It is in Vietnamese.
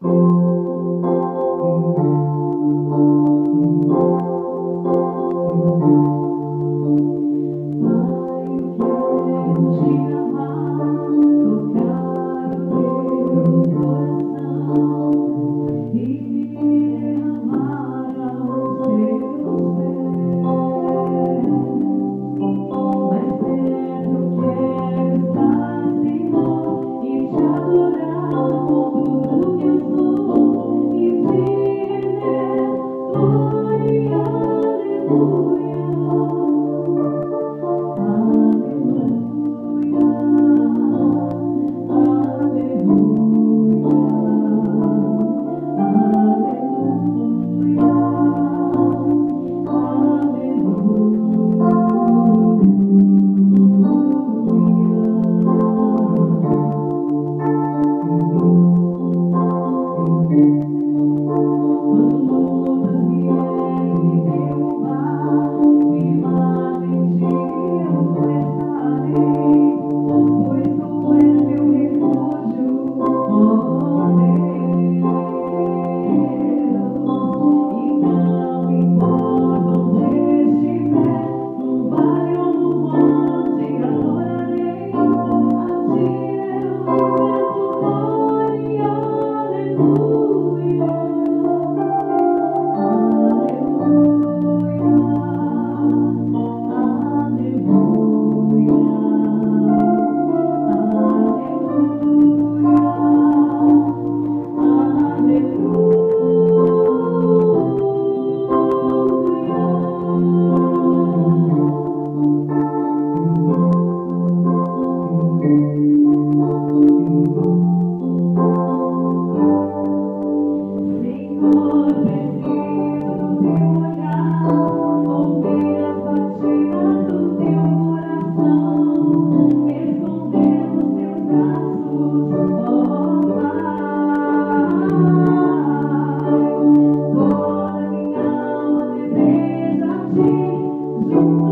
Thank you. You.